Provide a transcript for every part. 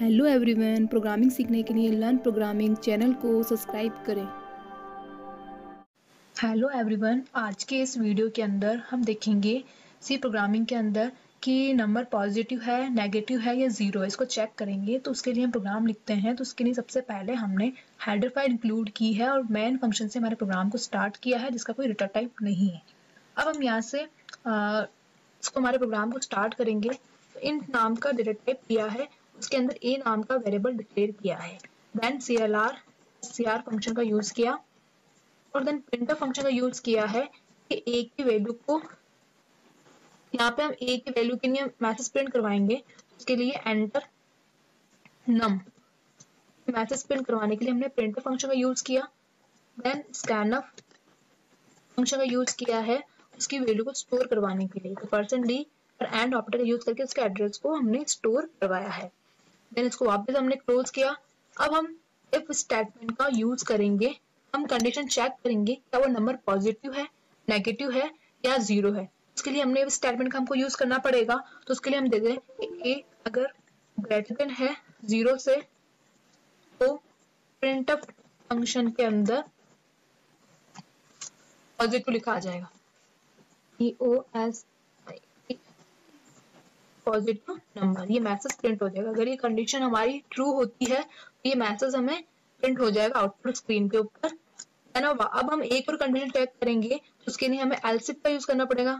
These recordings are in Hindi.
हेलो एवरीवन प्रोग्रामिंग सीखने के लिए लर्न प्रोग्रामिंग चैनल को सब्सक्राइब करें। हेलो एवरीवन आज के इस वीडियो के अंदर हम देखेंगे सी प्रोग्रामिंग के अंदर कि नंबर पॉजिटिव है नेगेटिव है या ज़ीरो है। इसको चेक करेंगे तो उसके लिए हम प्रोग्राम लिखते हैं। तो उसके लिए सबसे पहले हमने हेडर फ़ाइल इंक्लूड की है और मेन फ़ंक्शन से हमारे प्रोग्राम को स्टार्ट किया है जिसका कोई रिटर्न टाइप नहीं है। अब हम यहाँ से आ, इसको हमारे प्रोग्राम को स्टार्ट करेंगे। तो इन नाम का डेटा टाइप किया है। उसके अंदर ए नाम का वेरिएबल डिक्लेयर किया है। Then C L R C R function का यूज़ किया। और देन प्रिंटर फ़ंक्शन का यूज़ किया है कि ए की वैल्यू को, यहाँ पे हम ए की वैल्यू के लिए मैसेज प्रिंट करवाएँगे। उसके लिए एंटर नम मैसेज प्रिंट करवाने के लिए हमने प्रिंटर फ़ंक्शन का यूज़ किया। देन स्कैनफ फ़ंक्शन का यूज़ किया है उसकी वैल्यू को स्टोर करवाने के लिए। तो परसेंट डी और एंड ऑपरेटर यूज़ करके उसके एड्रेस को हमने स्टोर करवाया है। देन इसको वापस हमने क्लोज किया। अब हम इफ़ स्टेटमेंट का यूज़ करेंगे। हम कंडीशन चेक करेंगे क्या वो नंबर पॉजिटिव है नेगेटिव है या ज़ीरो है। उसके लिए हमने स्टेटमेंट का हमको यूज़ करना पड़ेगा। तो उसके लिए हम दे दें ए अगर ग्रेटर देन है ज़ीरो से तो प्रिंट फ़ंक्शन के अंदर पॉजिटिव लिखा जाएगा। E O S positive number ये मैसेज प्रिंट हो जाएगा। अगर ये कंडीशन हमारी ट्रू होती है तो ये मैसेज हमें प्रिंट हो जाएगा आउटपुट स्क्रीन के ऊपर। है ना, अब हम एक और कंडीशन चेक करेंगे तो उसके लिए हमें एलसिप का यूज़ करना पड़ेगा।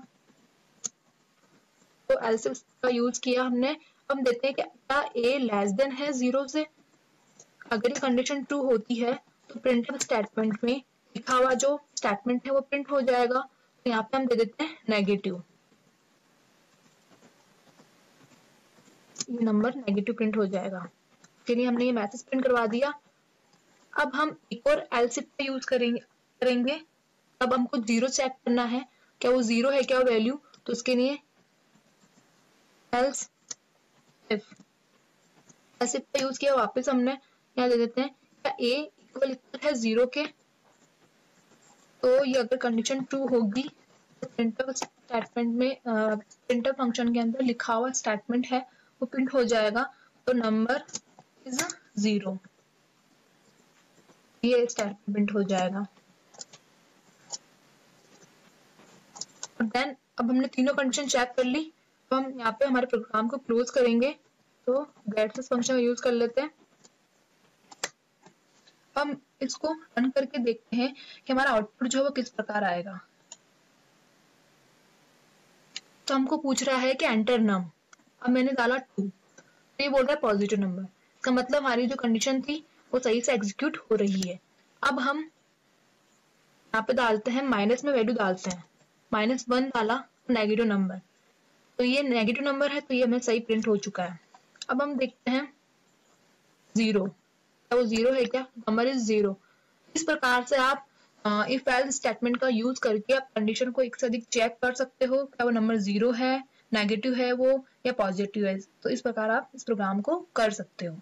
तो एलसिप का यूज़ किया हमने। हम देते हैं कि क्या ए लेस देन है ज़ीरो से। अगर ये कंडीशन ट्रू होती है तो प्रिंट स्टेटमेंट में लिखा हुआ जो स्टेटमेंट है वो प्रिंट हो जाएगा। तो यहाँ पे हम दे देते हैं नेगेटिव नंबर नेगेटिव प्रिंट हो जाएगा। चलिए हमने ये मैसेज प्रिंट करवा दिया। अब हम एक और एलसिप का यूज़ करेंगे अब हमको ज़ीरो चेक करना है, क्या वो ज़ीरो है क्या वैल्यू तो उसके लिए एल्स इफ़ एलसिप का यूज़ किया, वापस हमने यहाँ दे देते हैं, क्या ए इक्वल इक्वल है ज़ीरो के? तो ये अगर कंडीशन ट्रू होगी तो प्रिंटर स्टेटमेंट में प्रिंटर फ़ंक्शन के अंदर लिखा हुआ स्टेटमेंट है। वो प्रिंट हो जाएगा तो नंबर इज़ ज़ीरो ये प्रिंट हो जाएगा। देन अब हमने तीनों कंडीशन चेक कर ली। तो हम यहाँ पे हमारे प्रोग्राम को क्लोज करेंगे। तो गेट से फ़ंक्शन यूज़ कर लेते हैं। हम इसको रन करके देखते हैं कि हमारा आउटपुट जो है वो किस प्रकार आएगा। तो हमको पूछ रहा है कि एंटर नम अब मैंने डाला टू तो ये बोल रहा है पॉजिटिव नंबर इसका मतलब हमारी जो कंडीशन थी, वो सही से एग्जीक्यूट हो रही है. अब हम यहाँ पे डालते हैं माइनस में वैल्यू डालते हैं. माइनस वन डाला नेगेटिव नंबर तो ये नेगेटिव नंबर है तो ये हमें सही प्रिंट हो चुका है. अब हम देखते हैं ज़ीरो क्या वो ज़ीरो है क्या? नंबर इज़ ज़ीरो इस प्रकार से आप इफ़ एल्स स्टेटमेंट का यूज़ करके आप कंडीशन को एक से अधिक चेक कर सकते हो. क्या वो नंबर ज़ीरो है? नेगेटिव है वो या पॉजिटिव है तो इस प्रकार आप इस प्रोग्राम को कर सकते हो।